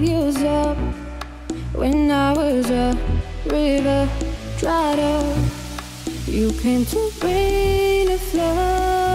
used up. When I was a river dried up, you came to bring a flood.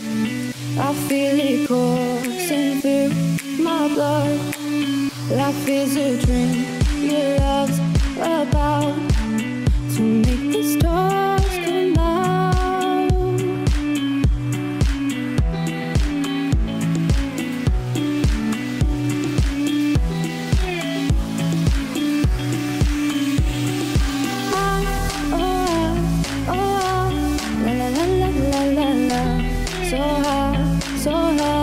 I feel it coursing through my blood. Life is a dream, your love's about so high.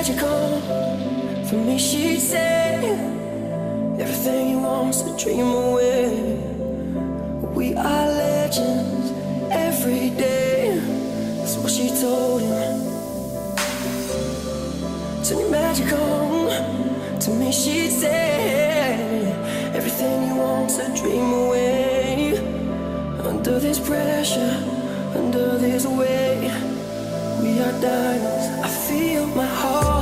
Turn your magic on for me, she said. Everything you want's a dream away. We are legends every day. That's what she told him. Turn your magic on to me, she said. Everything you want's a dream away. Under this pressure, under this weight. We are diamonds. Feel my heart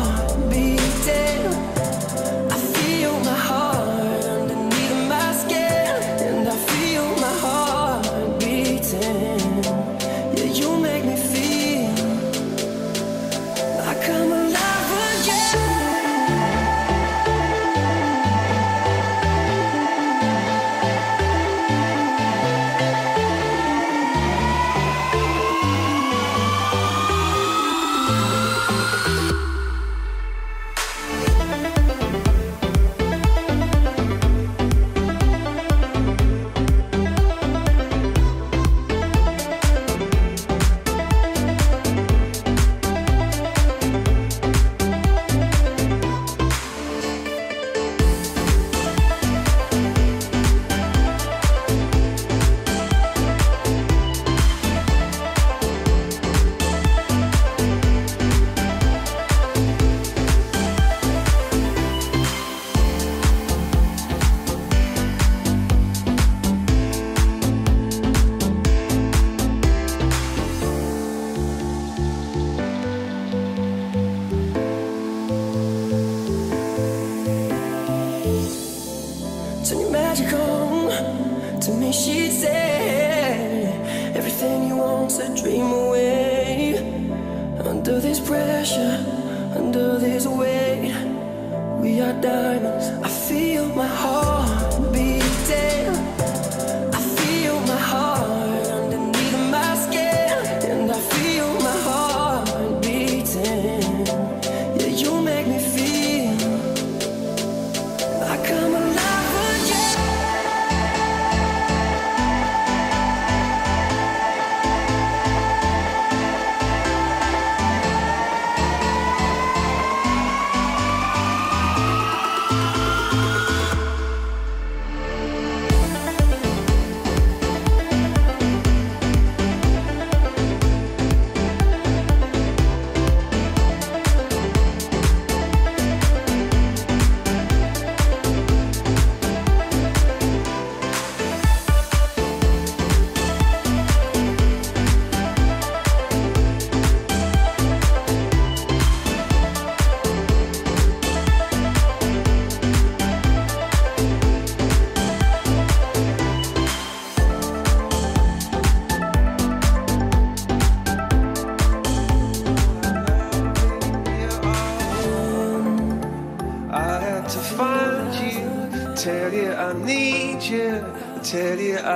Under this pressure, under this weight, we are diamonds. I feel my heart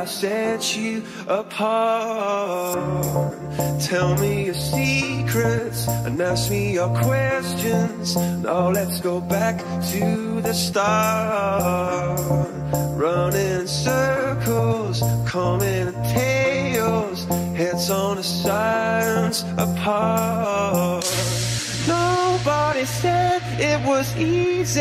I set you apart. Tell me your secrets and ask me your questions. Now let's go back to the start. Running in circles, coming in tails, heads on the sides apart. Nobody said it was easy.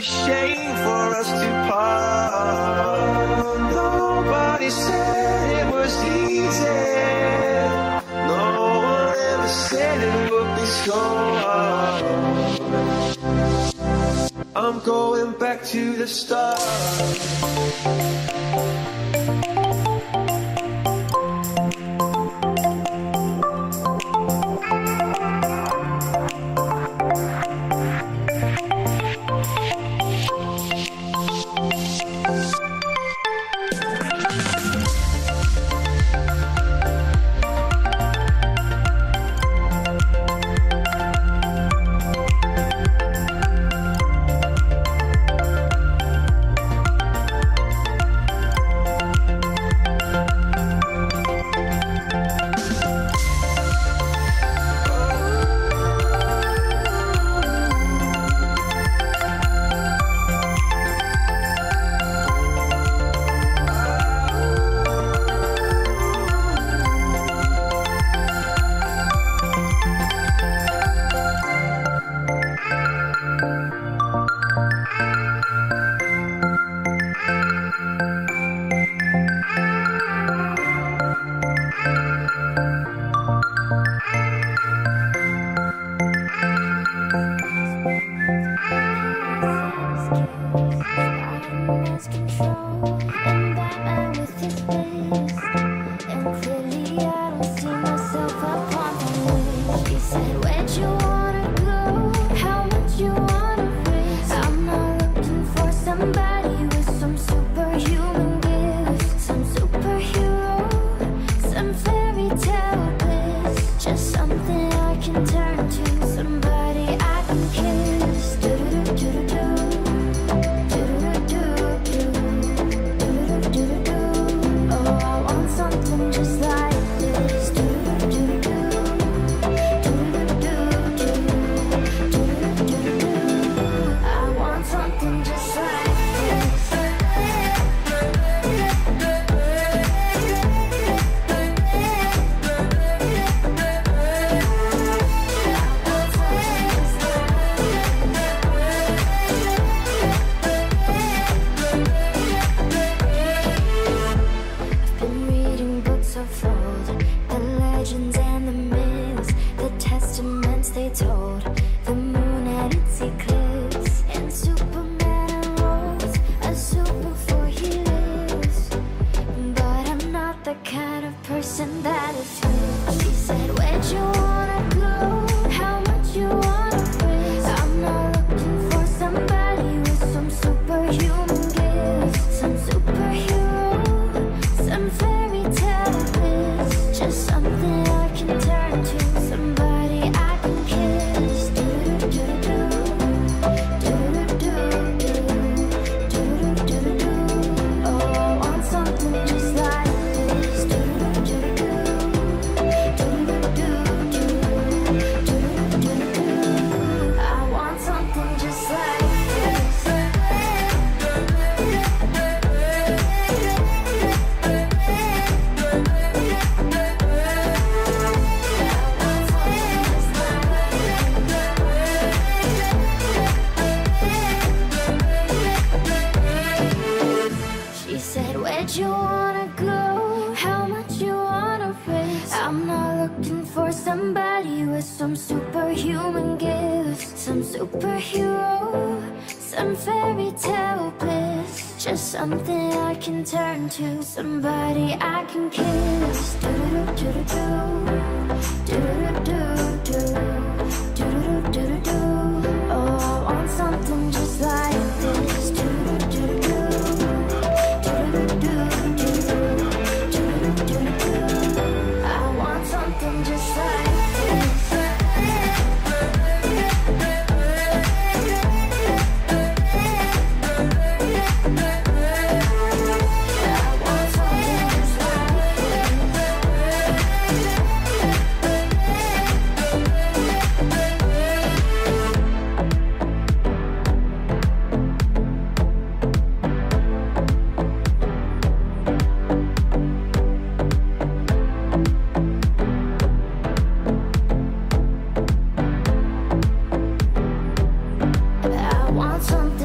shame for us to part. Nobody said it was easy. No one ever said it would be so hard. I'm going back to the start. Superhero, some fairy tale bliss. Just something I can turn to, somebody I can kiss. Do do do do do do do do. want something.